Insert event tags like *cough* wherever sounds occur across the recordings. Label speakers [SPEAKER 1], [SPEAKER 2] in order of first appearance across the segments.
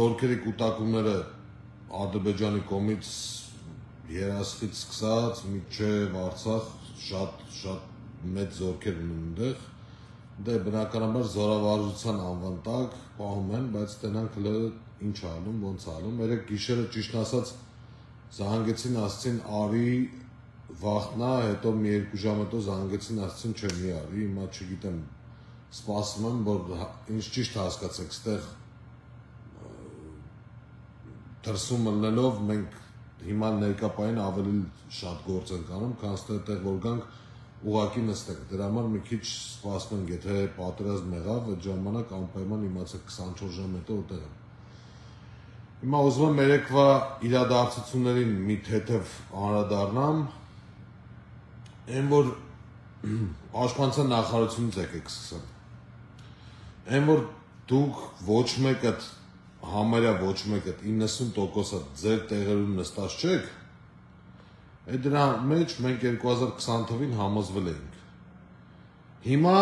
[SPEAKER 1] զորքերի կൂտակումները Ադրբեջանի կողմից երասխից սկսած միջև Արցախ շատ շատ մեծ զորքեր ունեն այնտեղ դե բնականաբար զորավարժության անվան տակ պահում են, բայց տենանք հələ ինչ անում, ոնց անում։ Երեք գիշերը ճիշտ ասած զանգեցին ասցին արի վախնա, հետո մի երկու ժամ հետո զանգեցին ասցին չէ մի արի, հիմա չգիտեմ սպասում եմ, որ ինչ ճիշտ հասկացեք, ստեղ դրսում մնելով մենք հիմա ներկապային ավելի շատ գործ ենք անում, քան ստեղ որ գանք ուղակի նստենք։ Դրա համար մի քիչ սպասում ենք, եթե պատերազմ եղավ, այդ ժամանակ անպայման իմացեք 24 ժամ հետո որտեղ եմ։ Հիմա ուզում եմ երեկվա իրադարձություններին մի թեթև անդրադառնամ։ Այն որ *clears throat* Պաշտպանության նախարարությունից եկեք սկսեմ։ Այն որ դուք ոչ մեկը համարյա ոչ մեկը 90%-ը ձեր տեղերում նստած չեք, Այդ դրա մեջ մենք 2020 թվին համոզվել էինք։ Հիմա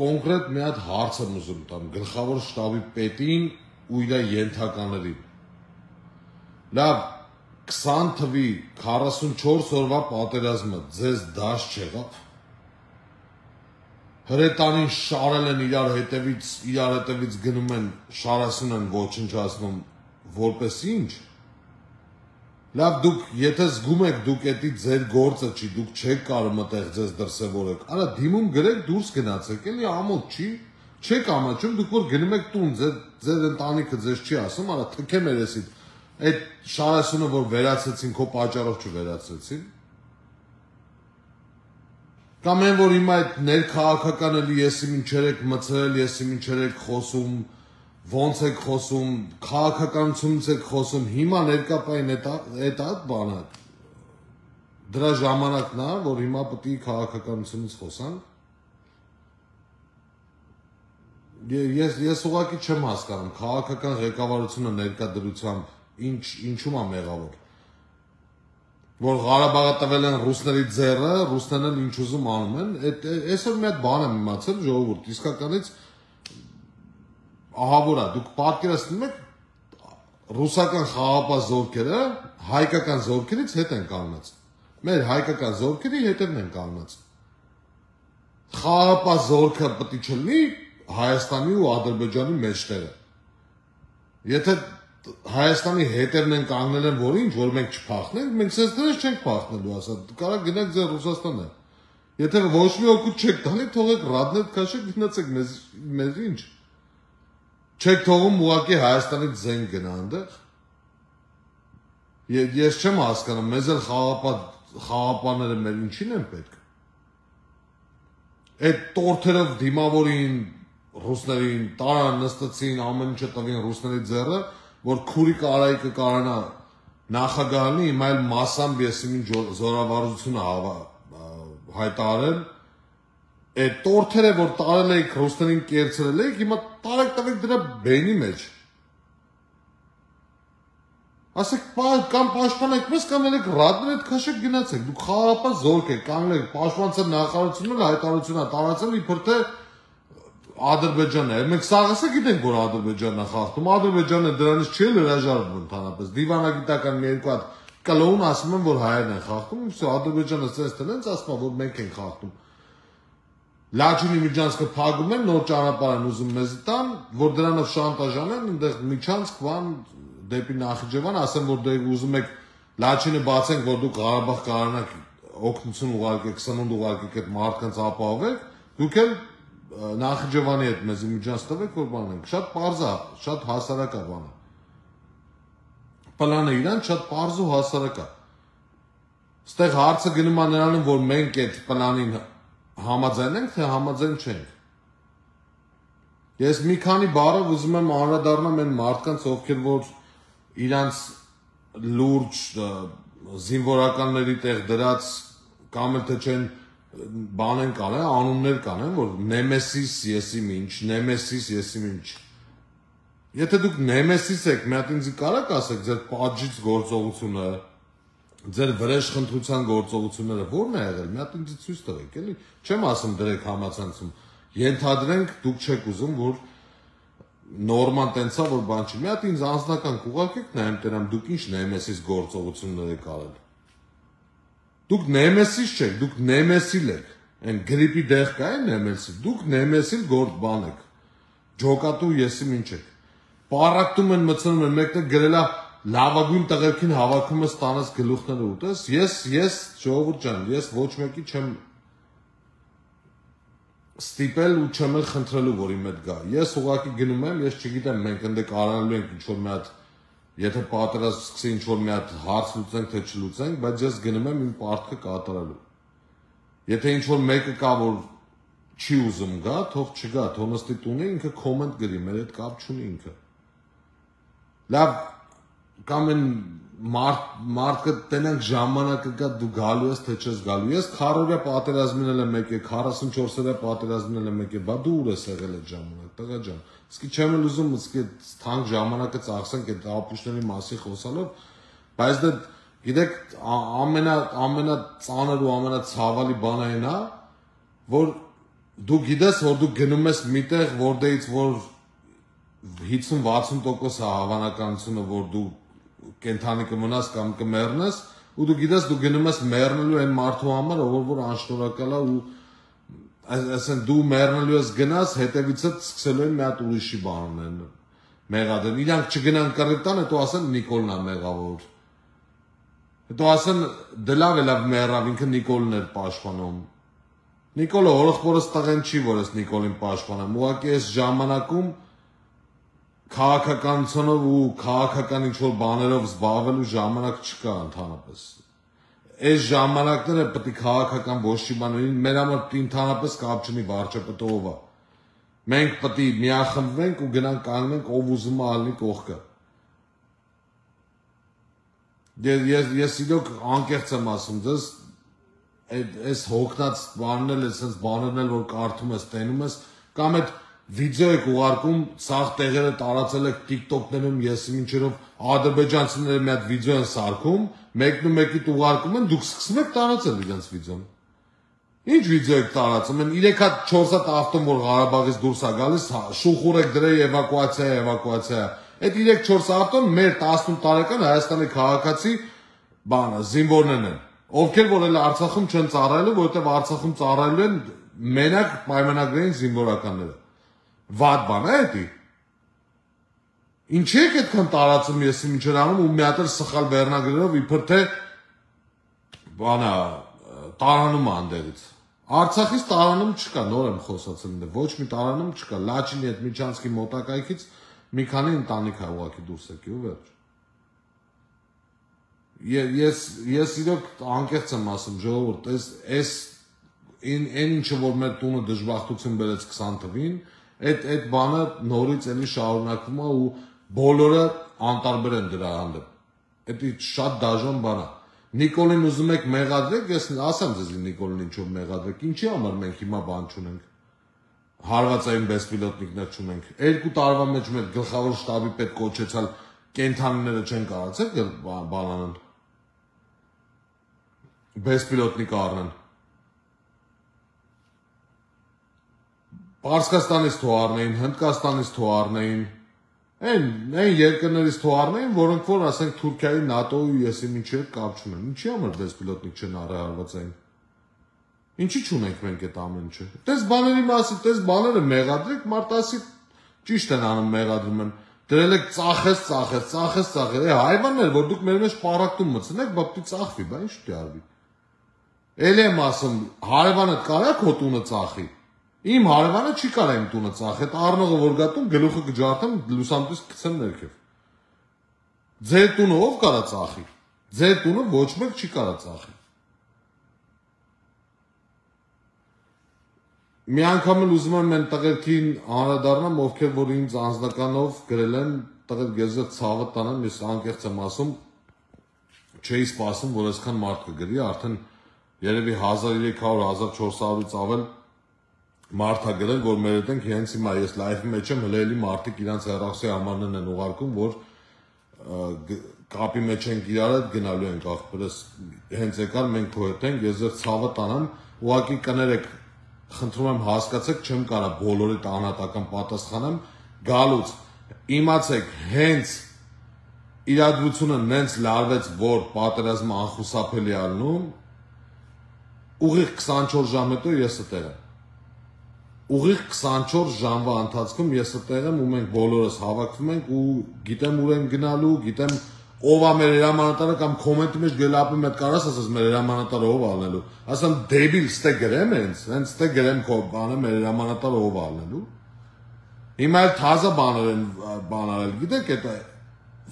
[SPEAKER 1] կոնկրետ մի հատ հարց եմ ուզում տամ գլխավոր շտաբի պետին ու իր ենթականերին։ Լավ 20 թվի 44 օրվա պատերազմը ձեզ դաշ չեղավ։ Հրետանին շարել են իրար հետևից, իրար հետևից գնում են, շարասուն են ոչնչացնում, որպես ինչ։ Լավ դուք եթե զգում եք դուք էդի ձեր գործը չի, դուք չեք կարող մտեղ ձեզ դրսևորեք։ Արա դիմում գրեք դուրս գնացեք, էլի ամոթ չի։ Չեք ամաչում, դուք որ գնում եք տուն, ձեր ձեր ընտանիքը ձեզ չի ասում, արա թքեմ երեսիդ։ Այդ շարասունը որ վերացեցին, քո պատճառով չվերացրեցին։ Կամ այն որ հիմա այդ ներքաղաքականը լի եսի ինչեր եք մցրել, եսի ինչեր եք խոսում, ոնց եք խոսում, քաղաքականությունից եք խոսում, հիմա ներկապային էտա էտա բանը դրա ժամանակն է, որ հիմա պետք է քաղաքականությունից խոսանք։ Ես ես ուղղակի չեմ հասկանում քաղաքական ղեկավարությունը ներկայդրությամբ ինչ ինչու՞մ է մեղավոր որ Ղարաբաղը տվել են ռուսների ձեռը, ռուսներն ինչ ուզում անում են, այդ այսօր մի հատ բան եմ իմացել ժողովուրդ, իսկականից ահավոր է, դուք պատկերացնում եք ռուսական խաղապահ զորքերը հայկական զորքերից հետ են կանգնած։ Մեր հայկական զորքերի հետևն են կանգնած։ Խաղապահ զորքը պետք չլինի Հայաստանի ու Ադրբեջանի մեջտեղը։ Եթե Հայաստանի հետևն են կանգնել են որ ինչ, որ մենք չփախնենք, մենք ցես դրես չենք փախնելու, ասա։ Կարա գնանք ձեր Ռուսաստանը։ Եթե ոչ մի օգուտ չեք տալի, թողեք ռադնետ քաշեք, գնացեք մեզ մեզ ինչ։ Չեք թողում ուղակի Հայաստանից զենք գնա այնտեղ։ Ես չեմ հասկանում, մեզ էլ խաղապա խաղապաները մեր ինչին են պետք։ Այդ տորթերով դիմավորին ռուսներին, տարան նստեցին, ամեն ինչը տվին ռուսների ձեռը, որ քուրիկը արայիկը կարանա նախագահանի, հիմա էլ մասամբ ես ինչ զորավարությունը հայտարել այդ տորթերը որ տարել եք ռոստերին կերցրել եք հիմա տարեք տվեք դրա բենի մեջ ասեք կամ պաշտպանեք մեզ կամ ելեք ռադներ այդ քաշեք գնացեք դուք խաղապա զորք եք կանգնեք պաշտպանության նախարարությունն էլ հայտարարություն է տարածել իբր թե Ադրբեջանն է մենք սաղասը գիտենք որ Ադրբեջանն է խախտում Ադրբեջանը դրանից չի հրաժարվում ընդհանրապես դիվանագիտական մի երկու հատ կլոուն ասում են որ հայերն են խախտում ու Ադրբեջանը ցես տնենց ասում որ մենք ենք խախտում Լաչինի միջանցքը փակում են, նոր ճանապարհ են ուզում մեզ տան, որ դրանով շանտաժանեն, այնտեղ միջանցք բան դեպի Նախիջևան, ասեն որ դե ուզում եք Լաչինը բացենք, որ դուք Ղարաբաղ կարողանաք օգնություն ուղարկեք, սնունդ ուղարկեք այդ մարդկանց ապահովեք, դուք էլ Նախիջևանի հետ մեզ միջանց տվեք, որ բանենք։ Շատ པարզ է, շատ հասարակ է բանը։ Պլանը իրան շատ པարզ ու հասարակ է։ Ստեղ հարցը գնում է նրանում, որ մենք այդ պլանին համաձայն ենք, թե համաձայն չենք։ Ես մի քանի բառով ուզում եմ անդրադառնամ այն մարդկանց, ովքեր որ իրանց լուրջ զինվորականների տեղ դրած կամ էլ թե չեն բան են կանեն, անուններ կանեն, որ Նեմեսիս եսի ինչ, Նեմեսիս եսի ինչ։ Եթե դուք Նեմեսիս եք, մի հատ ինձ կարաք ասեք ձեր պատժից գործողությունը, ձեր վրեժ խնդրության գործողությունները ո՞րն է եղել։ Մի հատ ինձ ցույց տվեք, էլի։ Չեմ ասում դրեք համացանցում։ Ենթադրենք դուք չեք ուզում, որ նորման տենցա որ բան չի։ Մի հատ ինձ անձնական կուղարկեք նայեմ տերամ դուք ինչ նեմեսիս գործողություններ եք արել։ Դուք նեմեսիս չեք, դուք նեմեսիլ եք։ Այն գրիպի դեղ կա է նեմեսիլ։ Դուք նեմեսիլ գործ բան եք։ Ջոկատու եսի ինչ եք։ Պարակտում են մցնում են մեկը գրելա լավագույն տղերքին հավաքում ես տանես գլուխները ուտես։ Ես ես ժողովուրդ ջան, ես ոչ մեկի չեմ ստիպել ու չեմ խնդրելու որ իմ հետ գա։ Ես ուղակի գնում եմ, ես չգիտեմ մենք ընդ կարանալու ենք ինչ որ մի հատ եթե պատրաստ սկսի ինչ որ մի հատ հարց լուծենք թե չլուծենք, բայց ես գնում եմ իմ պարտքը կատարելու։ Եթե ինչ որ մեկը կա որ չի ուզում գա, թող չգա, թող նստի տունը ինքը կոմենտ գրի, մեր հետ կապ չունի ինքը։ Լավ, կամ են մարդ մարդը տենանք ժամանակը կա դու գալու ես թե չես գալու ես քարորյա պատերազմին էլ եմ եկել 44-օրյա պատերազմին էլ եմ եկել բա դու ուր ես եղել այդ ժամանակ տղա ջան իսկի չեմ էլ ուզում իսկի թանկ ժամանակը ծախսենք այդ ապուշների մասի խոսալով բայց դա գիտեք ամենա ամենա ծանր ու ամենա ցավալի բանը այն է որ դու գիտես որ դու գնում ես միտեղ որտեղից որ 50-60% է հավանականությունը որ դու կենթանի կմնաս կամ կմեռնես ու դու գիտես դու գնում ես մեռնելու այն մարդու համար ով որ անշնորհակալ է ու այսեն դու մեռնելու ես գնաս հետևիցը սկսելու են մի հատ ուրիշի բանն մեղադեն իրանք չգնան կռետան հետո ասեն Նիկոլն է մեղավոր հետո ասեն դե լավ է լավ մեռավ ինքը Նիկոլն էր պաշտպանում Նիկոլը հորխորս տղեն չի որ ես Նիկոլին պաշտպանեմ ուղղակի այս ժամանակում քաղաքականությունով ու քաղաքական ինչ որ բաներով զբաղվելու ժամանակ չկա ընդհանրապես։ Այս ժամանակները պետք է քաղաքական ոչի բաներին մեր համար ընդհանրապես կապ չունի վարչապետողով։ Մենք պետք է միախմբվենք ու գնանք կանգնենք ով ուզում է ալնի կողքը։ Ես ես ես իրոք անկեղծ եմ ասում ձեզ այդ այս հոգնած բանն էլ էսենց բաներն էլ որ կարդում ես, տենում ես կամ այդ վիդեո եք ուղարկում, սաղ տեղերը տարածել եք TikTok-ներում, ես ինչերով ադրբեջանցիները մի հատ վիդեո են սարքում, մեկն ու մեկիդ ուղարկում են, դուք սկսում եք տարածել իրենց վիդեոն։ Ինչ վիդեո եք տարածում են 3 հատ 4 հատ ավտոն որ Ղարաբաղից դուրս է գալիս, հա, շուխուր եք դրել էվակուացիա, էվակուացիա։ Այդ 3-4 ավտոն մեր 18 տարեկան Հայաստանի քաղաքացի բանը, զինվորներն են, ովքեր որ էլ Արցախում չեն ծառայելու, որովհետև Արցախում ծառայելու են մենակ պայմանագրային զինվորականները վատ բան է դա։ Ինչի՞ եք այդքան տարածում ես ինչեր անում ու մի հատ էլ սխալ վերնագրերով իբր թե բանա տարանում անդերից։ Արցախից տարանում չկա, նոր եմ խոսացել դե ոչ մի տարանում չկա։ Լաչինի այդ Միչանսկի մոտակայքից մի քանի ընտանիք է ուղակի դուրս եկի ու վերջ։ Ես ես իրոք անկեղծ եմ ասում, ժողովուրդ, այս այս այն ինչը որ մեր տունը դժբախտություն բերեց 20 թվին, այդ այդ բանը նորից էլի շարունակվում է ու բոլորը անտարբեր են դրա հանդեպ։ Դա շատ դաժան բան է։ Նիկոլին ուզում եք մեղադրեք, ես ասեմ ձեզ Նիկոլին ինչով մեղադրեք, ինչի համար մենք հիմա բան չունենք։ Հարվածային բեսպիլոտնիկներ չունենք։ Երկու տարվա մեջ մեր գլխավոր շտաբի պետ կոչեցալ կենթանիները չեն կարացել բանանան։ Բեսպիլոտնիկ առնեն։ Պարսկաստանից թողարնեին, Հնդկաստանից թողարնեին, այն այն երկրներից թողարնեին, որոնք որ ասենք Թուրքիայի, ՆԱՏՕ-ի եսի միջև կապ չունեն։ Ինչի համար բեսպիլոտնիկ չեն առահարված այն։ Ինչի չունենք մենք այդ ամեն ինչը։ Տես բաների մասը, տես բաները մեղադրեք, մարտասի ճիշտ են անում մեղադրում են։ Դրել եք ծախես, ծախես, ծախես, ծախես։ Է հայվաններ, որ դուք մեր մեջ պարակտում մցնեք, բա պիտի ծախվի, բա ինչ պիտի արվի։ Էլ եմ ասում, հարևանը կարա քո տունը ծախի։ Իմ հարևանը չի կարա իմ տունը ծախ, այդ առնողը որ գատում գլուխը կջարդեմ, լուսամտից գցեմ ներքև։ Ձեր տունը ով կարա ծախի։ Ձեր տունը ոչ մեկ չի կարա ծախի։ Մի անգամ էլ ուզում եմ այն տղերքին անդրադառնամ, ովքեր որ ինձ անձնականով գրել են, տղեր գեզը ցավը տանեմ, ես անկեղծ եմ ասում, չէի սպասում, որ այսքան մարդ կգրի, արդեն երևի 1300-1400-ից ավել մարդա գրել, որ մեր հետ ենք հենց հիմա ես լայվի մեջ եմ, հլելի մարդիկ իրանց հեռախոսի համարներն են ուղարկում, որ կապի մեջ ենք իրար հետ գնալու ենք աղբերս հենց եկար մենք քո հետ ենք, ես ձեր ցավը տանեմ, ուղակի կներեք, խնդրում եմ հասկացեք, չեմ կարա բոլորի տանատական պատասխանեմ, գալուց իմացեք հենց իրադրությունը նենց լարվեց, որ պատերազմը անխուսափելի ալնում, ուղիղ 24 ժամ հետո ես այդտեղ եմ։ Ուղիղ 24 ժամվա ընթացքում ես այդտեղ եմ ու մենք բոլորս հավաքվում ենք ու գիտեմ ուր եմ գնալու, գիտեմ ով է մեր հրամանատարը կամ կոմենտի մեջ գելապում այդ կարաս ասես մեր հրամանատարը ով ալնելու ասեմ դեբիլ ստե գրեմ հենց հենց ստե գրեմ քո բանը մեր հրամանատարը ով ալնելու հիմա էլ թազա բաներ են բանարել գիտեք այդ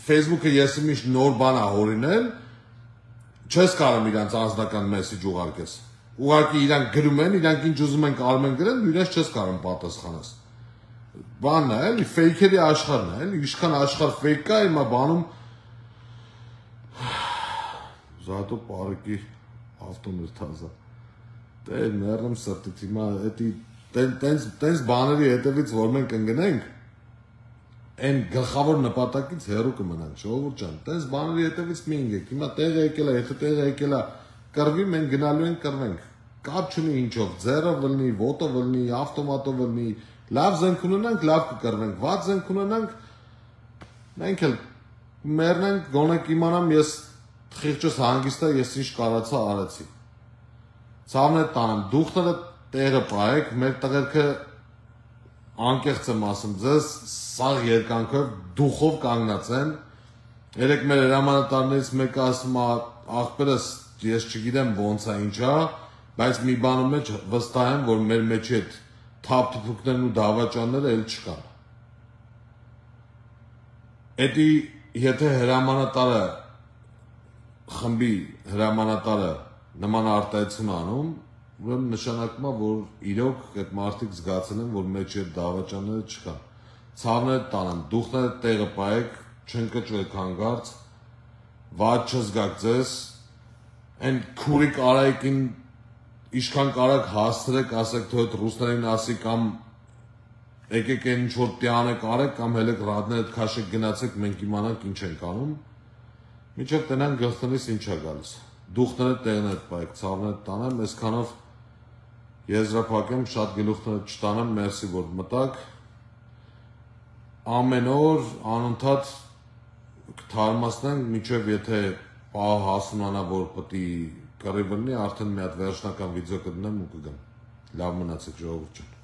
[SPEAKER 1] Facebook-ը ես միշտ նոր բան ա հորինել չես կարող իրանց անձնական մեսեջ ուղարկես ուղարկի իրանք գրում են իրանք ինչ ուզում են կարող են գրեն ու իրենց չես կարող պատասխանես բանն է էլի ֆեյքերի աշխարհն է էլի ինչքան աշխարհ ֆեյք կա հիմա բանում Զատո պարեկի ավտոն էր թազա։ Դե մեռնեմ սրտից հիմա էդի տենց տենց բաների հետևից որ մենք ընկնենք այն գլխավոր նպատակից հեռու կմնանք ժողովուրդ ջան տենց բաների հետևից մի ընկեք հիմա տեղը եկել է եթե տեղը եկել է կռվի մենք գնալու ենք կռվենք կապ չունի ինչով ձեռը վլնի ոտը վլնի ավտոմատը վլնի լավ զենք ունենանք լավ կկռվենք վատ զենք ունենանք մենք էլ մեռնենք գոնե կիմանամ ես խիղճս հանգիստա ես ինչ կարացա արեցի։ Ցավն է տանեմ, դուխները տեղը պայեք, մեր տղերքը անկեղծ եմ ասում ձեզ, սաղ երկանքով դուխով կանգնած են։ Երեք մեր հրամանատարներից մեկը ասում է, աղբերս ես չգիտեմ ոնց է ինչա, բայց մի բանում մեջ վստահ եմ, որ մեր մեջ այդ թափ թփուկներն ու դավաճանները էլ չկան։ Էդի եթե հրամանատարը խմբի հրամանատարը նման արտահայտություն անում, ուրեմն նշանակում է, որ իրոք այդ մարդիկ զգացել են, որ մեջ այդ դավաճանները չկան։ Ցավները տանան, դուխները տեղը պայեք, չընկճվեք հանգարց, վատ չզգաք ձեզ, այն քուրիկ արայքին ինչքան կարակ հաստրեք, ասեք թե այդ ռուսներին ասի կամ եկեք այն ինչ որ տյանեք արեք կամ հելեք ռադները քաշեք գնացեք մենք իմանանք ինչ ենք անում Միջև տնան գլխնից ինչա գալիս։ Դուխները տեղն է պայք, ցավները տանեմ, այսքանով եզրափակեմ, շատ գլուխները չտանեմ, մերսի որ մտակ։ Ամեն օր անընդհատ թարմացնենք, միջև եթե պահ հասունանա, որ պտի կռիվնի, արդեն մի հատ վերջնական վիդեո կդնեմ ու կգամ։ Լավ մնացեք ժողովուրդ ջան։